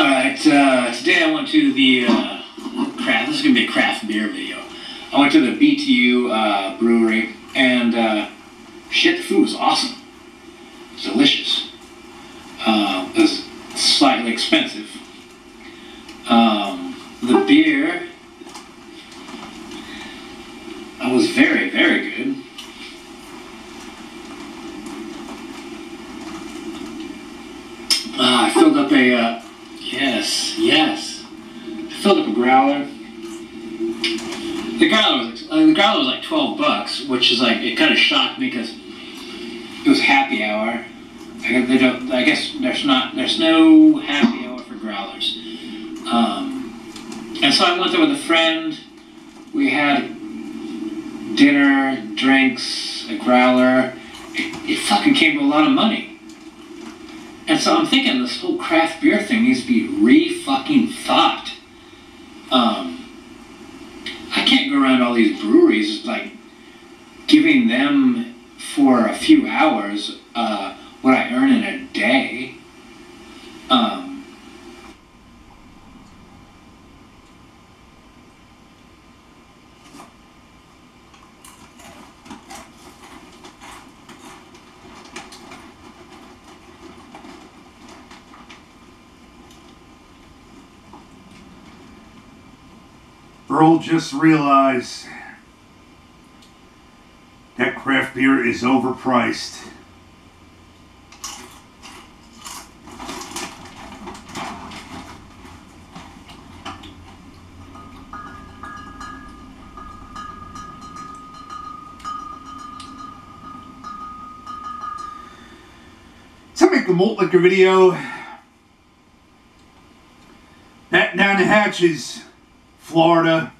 All right, uh, today I went to the uh, craft. This is gonna be a craft beer video. I went to the BTU uh, brewery, and uh, shit, the food was awesome. It's delicious. Uh, it was slightly expensive. Um, the beer uh, was very, very good. I filled up a yes, yes. I filled up a growler. The growler was uh, the growler was like twelve bucks, which is like it kind of shocked me because it was happy hour. I they don't. I guess there's not. There's no happy hour for growlers. Um, and so I went there with a friend. We had dinner, drinks, a growler. It, it fucking came to a lot of money. And so I'm thinking this whole craft beer thing needs to be re-fucking thought. Um, I can't go around all these breweries like giving them for a few hours uh, what I earn in a day. Um, Just realized that craft beer is overpriced. To make the malt liquor video, batten down the hatches. Florida.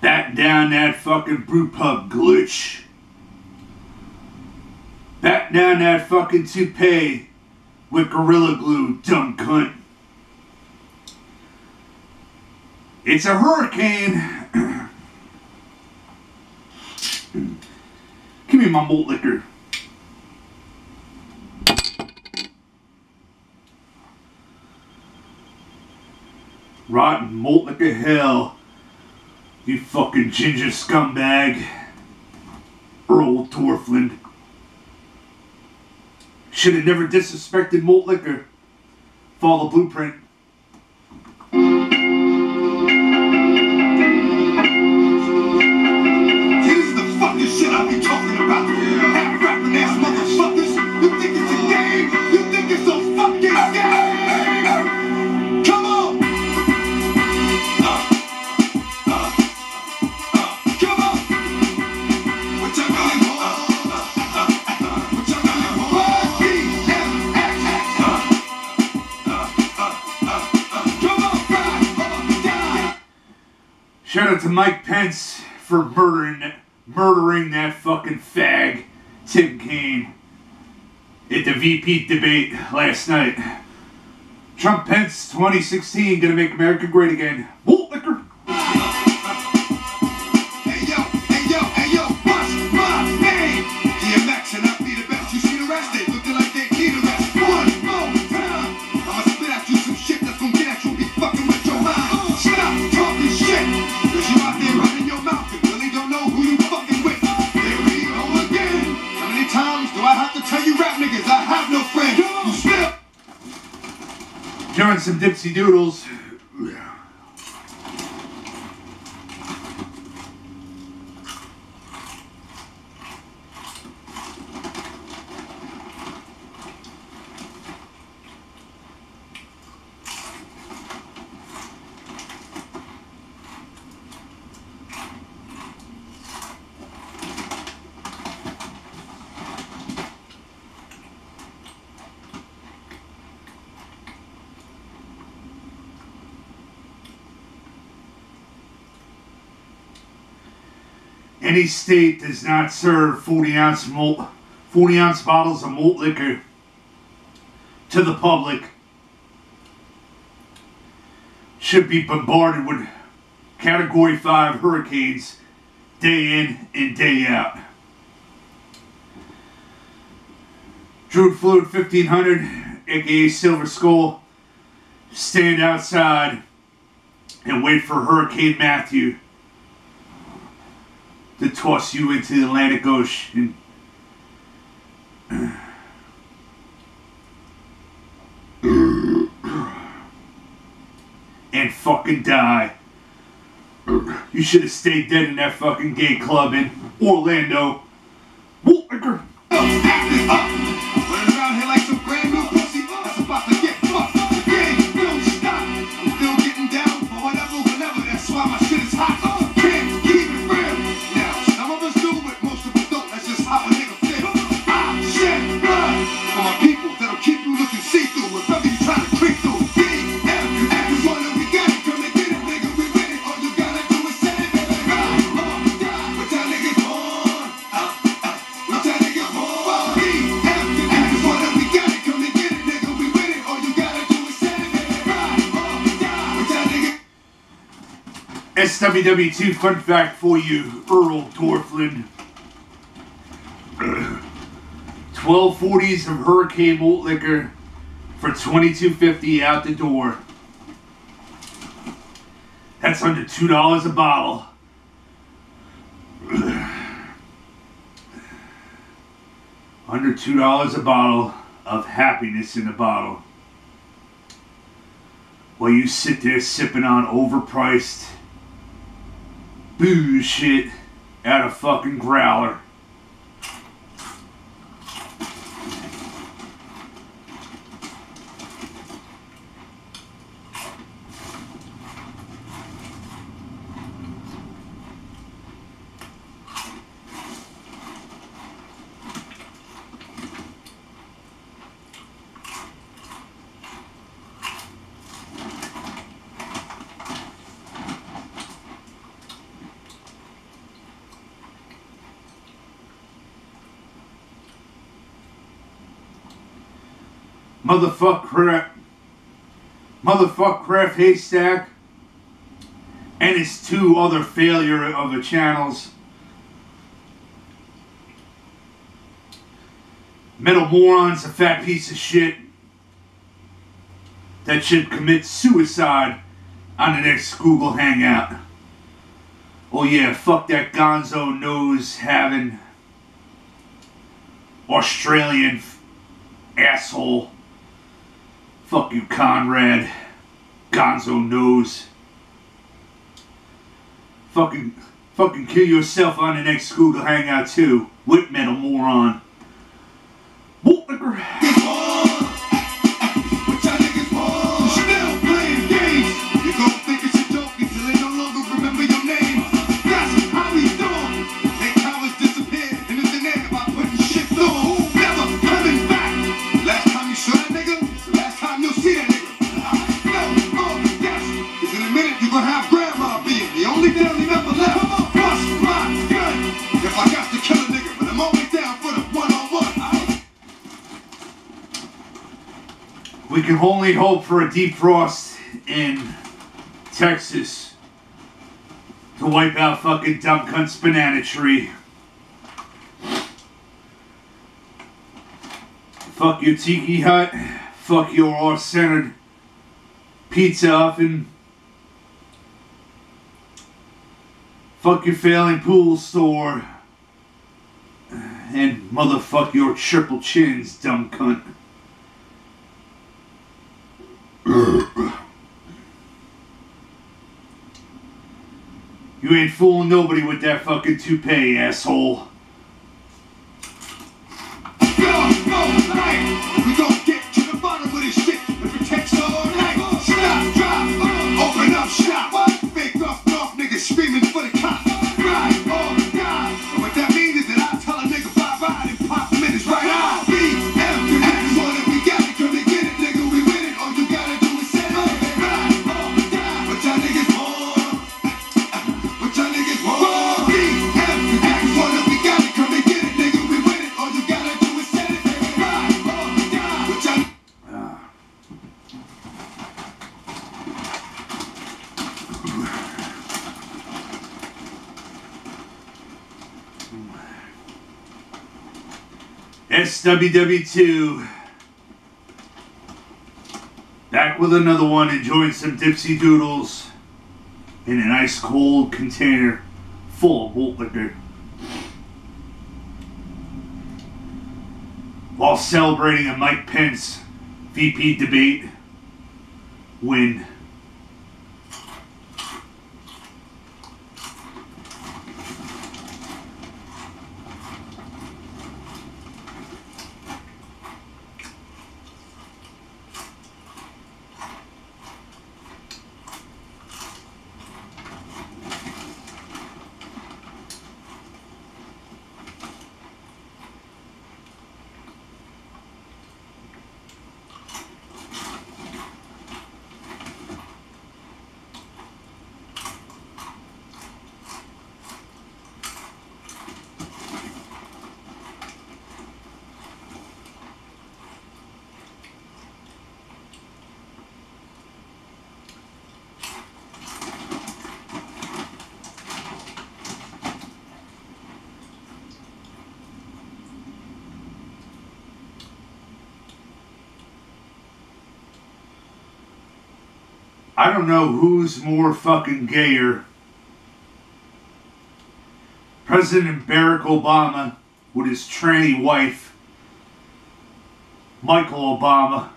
Back down that fucking brew pub glitch. Back down that fucking toupee with Gorilla Glue, dumb cunt. It's a hurricane. Give me my malt liquor. Rotten malt like a hell. You fucking ginger scumbag. Earl Torfland. Should have never disrespected malt liquor. Follow blueprint. Out to Mike Pence for murdering murdering that fucking fag, Tim Kaine, at the VP debate last night. Trump Pence 2016 gonna make America great again. Malt Join some Dipsy Doodles. Any state does not serve 40 ounce malt, 40 ounce bottles of malt liquor to the public. Should be bombarded with Category 5 hurricanes day in and day out. Druid Fluid 1500, aka Silver Skull, stand outside and wait for Hurricane Matthew to toss you into the Atlantic Ocean. And fucking die. You should have stayed dead in that fucking gay club in Orlando. SWW2 fun fact for you, Earl Dorfland. 1240s of Hurricane Malt Liquor for 22.50 out the door. That's under $2 a bottle. under $2 a bottle of happiness in a bottle. While you sit there sipping on overpriced booze shit out of fucking growler. Motherfuck crap. Motherfuck Craft Haystack and its two other failure of the channels. Metal Moron's a fat piece of shit that should commit suicide on the next Google Hangout. Oh yeah, fuck that gonzo nose having Australian asshole. Fuck you, Conrad. Gonzo knows. Fucking, fucking kill yourself on the next Google Hangout too. Whip metal moron. Can only hope for a deep frost in Texas to wipe out fucking dumb cunt's banana tree. Fuck your tiki hut. Fuck your off-centered pizza oven. Fuck your failing pool store. And motherfuck your triple chins, dumb cunt. You ain't fooling nobody with that fucking toupee, asshole. SWW2. Back with another one, enjoying some dipsy doodles in an ice cold container full of malt liquor. While celebrating a Mike Pence VP debate win. I don't know who's more fucking gayer. President Barack Obama with his tranny wife, Michael Obama,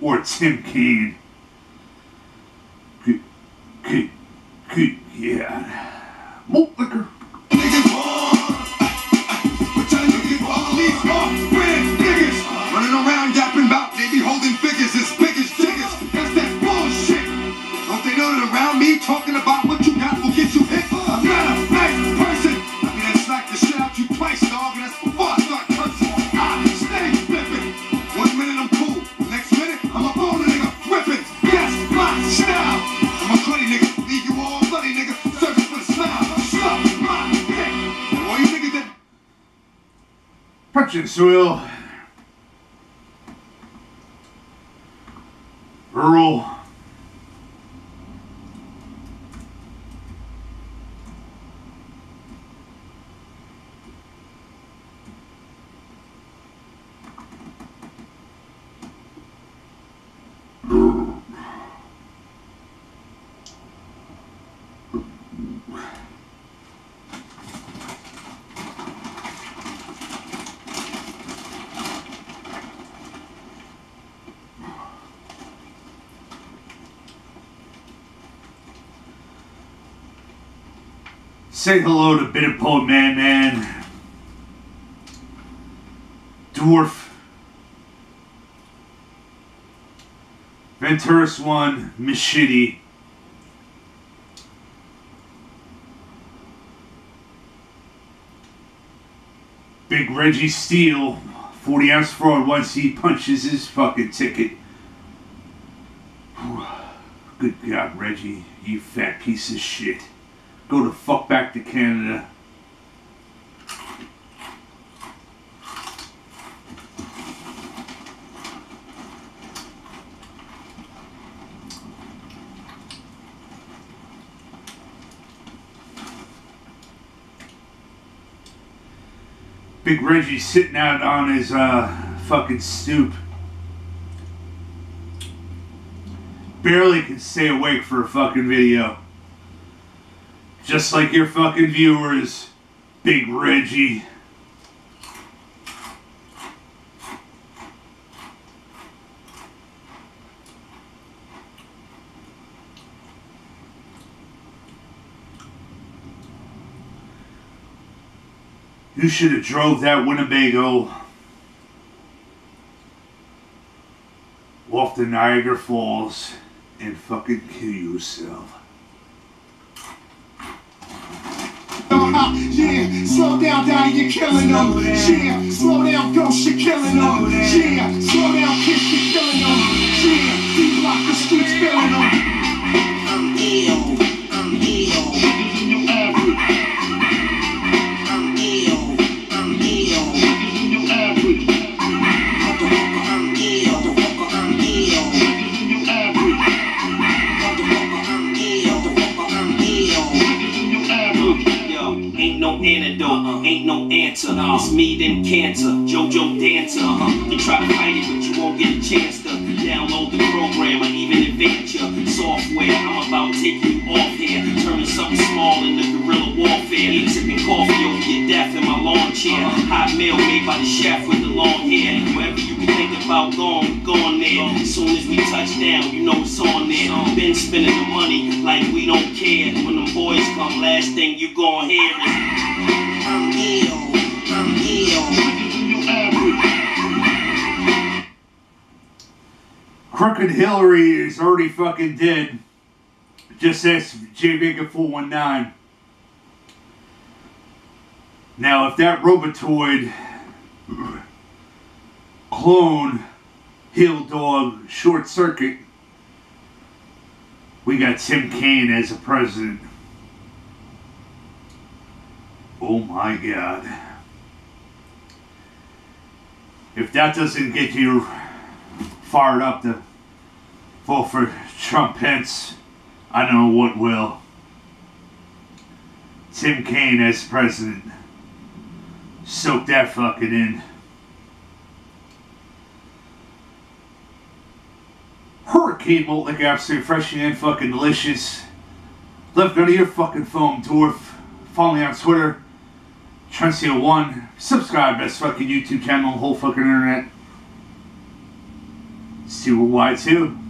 or Tim. Good, good, good, yeah. Malt liquor. Talking about what you got will get you hit? I'm not a nice person. I mean, I slack the shit out you twice, dog, and that's before I start cursing. I stay flipping. One minute I'm cool, next minute I'm a bone nigga ripping. That's my style. I'm a cruddy nigga, leave you all bloody nigga, searching for the smile. Stop my dick. And all you niggas that Punch and soil. Earl. Say hello to Bitter Poet Man Man. Dwarf. Venturus 1, Miss Big Reggie Steele, 40 ounce fraud once he punches his fucking ticket. Good God, Reggie, you fat piece of shit. Go the fuck back to Canada. Big Reggie sitting out on his uh, fucking stoop. Barely can stay awake for a fucking video. Just like your fucking viewers, Big Reggie. You should have drove that Winnebago off to Niagara Falls and fucking kill yourself. Yeah, slow down, down, you're killing them. Yeah, slow down, go you're to but you won't get a chance to download the program or even advance your software. I'm about taking you off here, turning something small into guerrilla warfare. You sipping coffee over your death in my lawn chair. Hot meal made by the chef with the long hair. Wherever you can think about going, going there. As soon as we touch down, you know it's on there. Been spending the money like we don't care. When them boys come, last thing you gon' hear is. Crooked Hillary is already fucking dead. Just ask J Vega 419. Now, if that Robotoid clone Heel Dog short circuit, we got Tim Kaine as a president. Oh my god. If that doesn't get you fired up to vote for Trump Pence, I don't know what will. Tim Kaine as president. Soak that fucking in. Hurricane like absolutely fresh and fucking delicious. Left of your fucking foam dwarf. Follow me on Twitter. Trencio1. Subscribe best fucking YouTube channel, whole fucking internet. See what Y2.